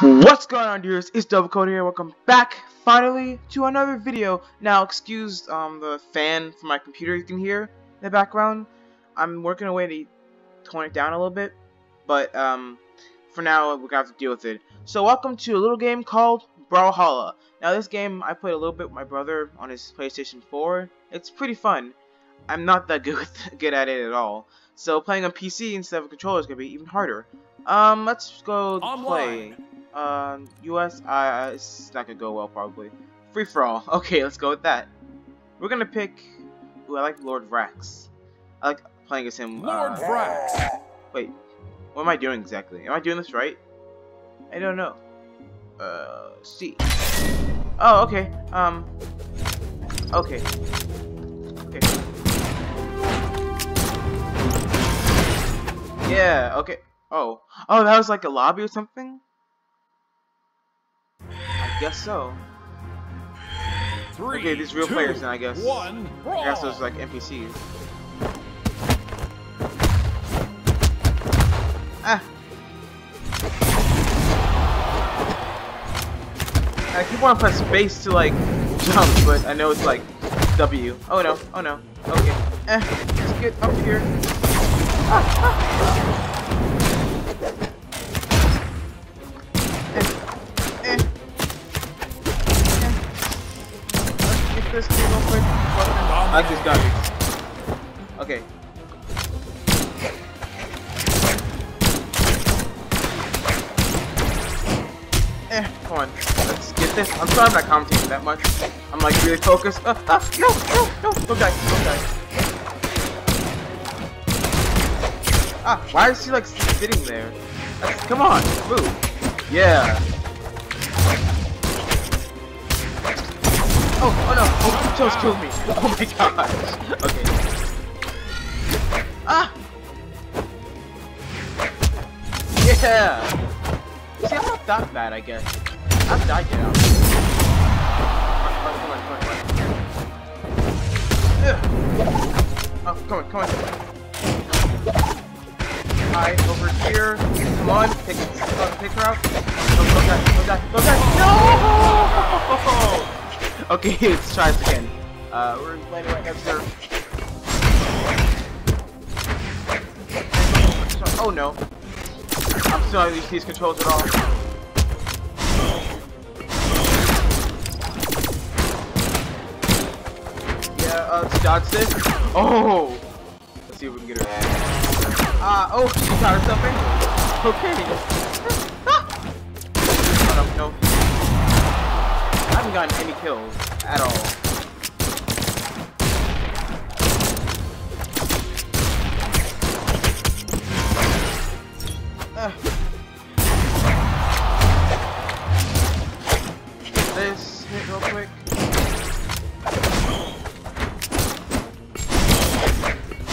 What's going on dudes, it's Dovakota here, welcome back, finally, to another video. Now, excuse um, the fan from my computer you can hear in the background. I'm working a way to tone it down a little bit, but um, for now, we're gonna have to deal with it. So, welcome to a little game called Brawlhalla. Now, this game, I played a little bit with my brother on his PlayStation 4. It's pretty fun. I'm not that good, good at it at all. So, playing on PC instead of a controller is gonna be even harder. Um, let's go play. Um, US, uh, it's not gonna go well probably. Free for all. Okay, let's go with that. We're gonna pick. Ooh, I like Lord Rax. I like playing as him. Lord uh, Vraxx. Wait, what am I doing exactly? Am I doing this right? I don't know. Uh, see. Oh, okay. Um. Okay. Okay. Yeah. Okay. Oh. Oh, that was like a lobby or something. I guess so. Three, Okay, these real two, players then, I guess. One, I guess those like NPCs. Ah. I keep wanting to press space to like jump, but I know it's like W. Oh no, oh no. Okay. Eh, let's get up here. Ah, ah. This thing real quick. I just got it. Okay. Eh, come on. Let's get this. I'm sorry I'm not commentating that much. I'm like really focused. Ah, ah, no, no, no, don't die, don't die. Ah, why is he like sitting there? Come on, move. Yeah. Just killed me! Oh my gosh! Okay. Ah! Yeah! See, I'm not that bad, I guess. I've died now. Come on, come on, come on. Oh, come on, come on. Over here. Come on, take, uh, take her out. Oh god, oh god. No! Okay, let's try this again. Uh, we're landing right next to. Oh no. I'm still not using these controls at all. Yeah, uh, let's dodge this. Oh! Let's see if we can get her. Ah, uh, oh, she got herself in. Okay. I haven't gotten any kills at all. This hit real quick.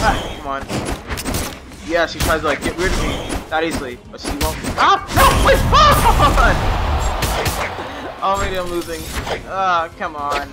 Ah, come on. Yeah, she tries to like get rid of me that easily, but she won't. Ah, no, wait, oh! Already I'm losing. Ah, come on.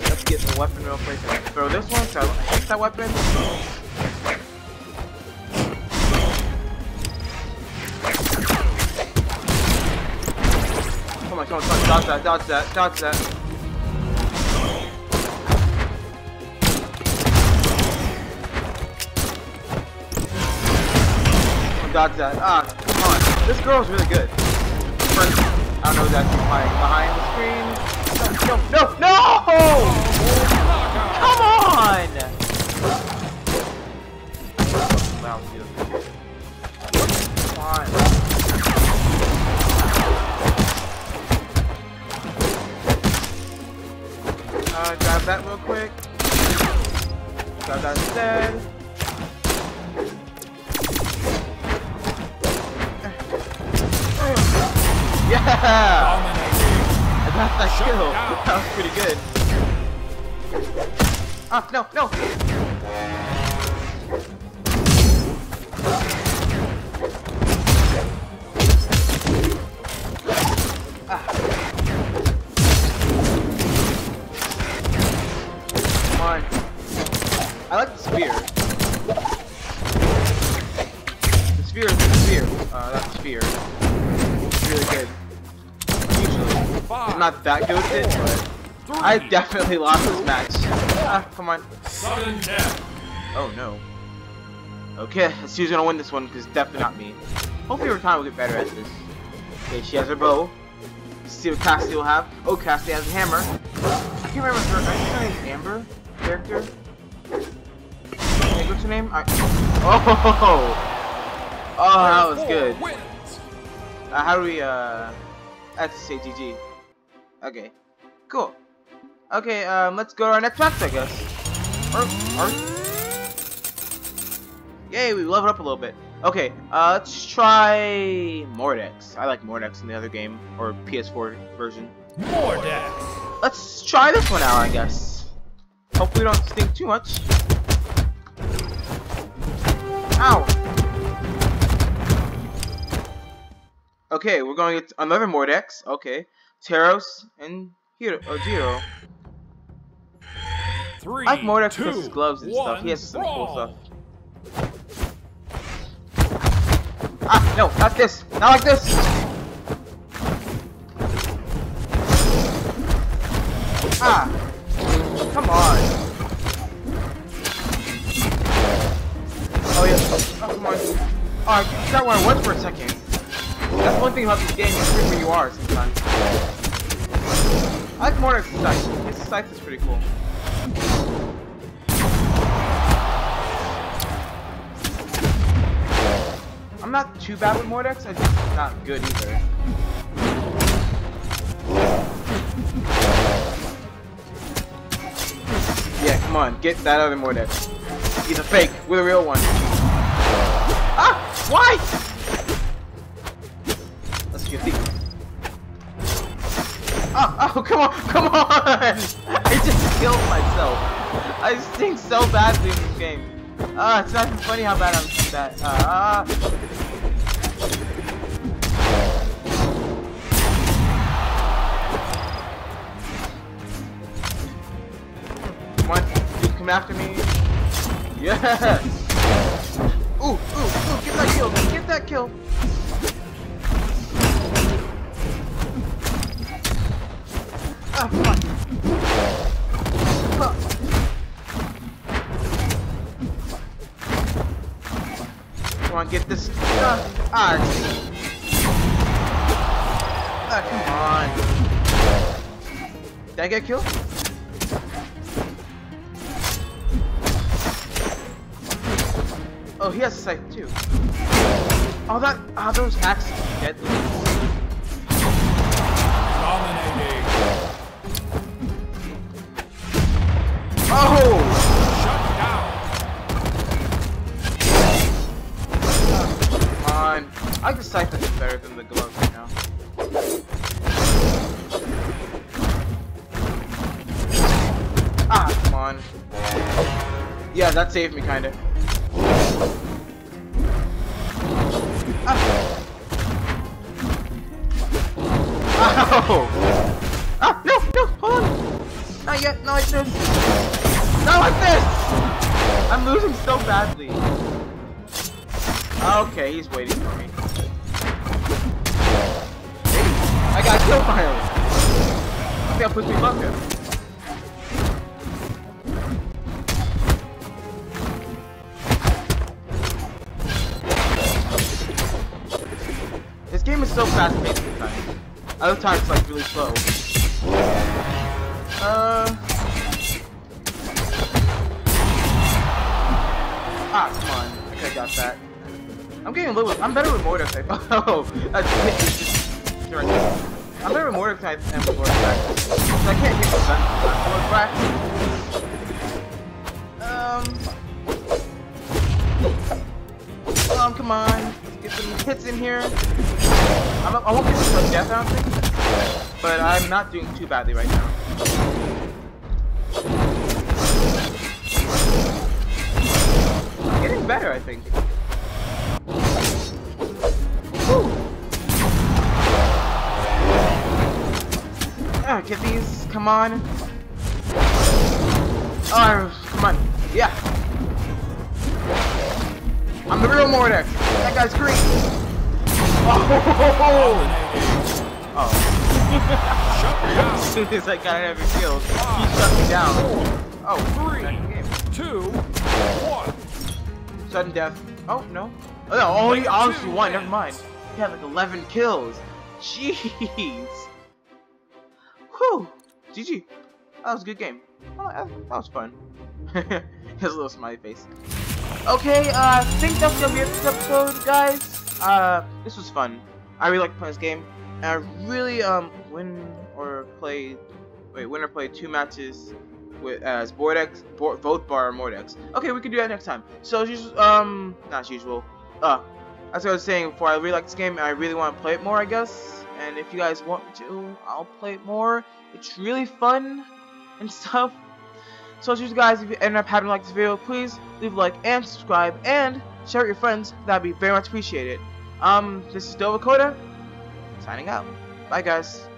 Let's get the weapon real quick throw this one, so I hate that weapon. Come come on, come on, dodge that, dodge that, dodge that. Dodge that. Ah, come on. This girl's really good. First, I don't know if that's behind, behind the screen. No, no, no, no! Come on! Yeah! I got that Shut kill. down. That was pretty good. Ah, no, no! Not that good with it, but I definitely lost this match. Ah, come on. Oh no. Okay, let's see who's gonna win this one, because definitely not me. Hopefully over time we'll get better at this. Okay, she has her bow. Let's see what Cassie will have. Oh, Cassie has a hammer. I can't remember her. I think her Amber character. Okay, what's her name? I oh, oh, that was good. Uh, how do we, uh, I have to say GG. Okay, cool. Okay, um, let's go to our next match, I guess. Or, or, yay, we leveled up a little bit. Okay, uh, let's try Mordex. I like Mordex in the other game, or PS4 version. Mordex! Let's try this one out, I guess. Hopefully we don't stink too much. Ow! Okay, we're going to get another Mordex. Okay. Teros and Hiro. Oh, Jiro. Three. I like his gloves and stuff. He has some cool stuff. Ah, no, not this. Not like this. Ah, come on. Oh yeah. Oh come on. Oh, I forgot where I was for a second. That's one thing about this game. You forget where you are sometimes. I like Mordex's scythe. His scythe is pretty cool. I'm not too bad with Mordex, I'm just not good either. Yeah, come on, get that other Mordex. He's a fake, we're the real one. Ah! Why? Oh, oh, come on, come on! I just killed myself. I stink so badly in this game. Ah, it's not even funny how bad I'm at that. Ah. Come on, you come after me. Yes! get this. Ah, ah, ah come on. Did I get killed? Oh, he has a sight too. Oh, that. Ah, those axes are deadly. Dominating. Oh! I like the that's better than the gloves right now. Ah, come on. Yeah, that saved me kinda. Ah. Ow! Ah, no, no, hold on! Not yet, not like this! Not like this! I'm losing so badly. Okay, he's waiting for me. I got killed finally! I think I'll put me him. This game is so fast paced sometimes. Other times it's like really slow. Uh Ah, come on. I could've got that. I'm getting a little I'm better with Mordex type. Oh that's just direct. I'm better with Mordex type than Mordex. So I can't hit the gun. Mordex. Um Um, come on. Get some hits in here. I'm, I won't get some death, I don't think. But I'm not doing too badly right now. Getting better, I think. Get these. Come on. Oh, come on. Yeah. I'm the real Mordex. That guy's green. Oh! Oh. As soon as I got every kill, he shut me down. Oh, Three. Two. One. Sudden death. Oh, no. Oh, no, honestly two won. Never mind. He had like 11 kills. Jeez. Whew. GG. That was a good game. Oh, that, was fun. His little smiley face. Okay, uh, I think that's gonna be it for this episode, guys. Uh, this was fun. I really like playing this game. And I really, um, win or play, wait, win or play two matches with as Bordex, Bo both bar Mordex. Okay, we can do that next time. So, as usual, um, not as usual. Uh, as I was saying before, I really like this game and I really want to play it more, I guess. And if you guys want to, I'll play it more. It's really fun and stuff. So as usual guys, if you end up having to like this video, please leave a like and subscribe and share it with your friends. That'd be very much appreciated. Um, this is Dovakota, signing out. Bye guys.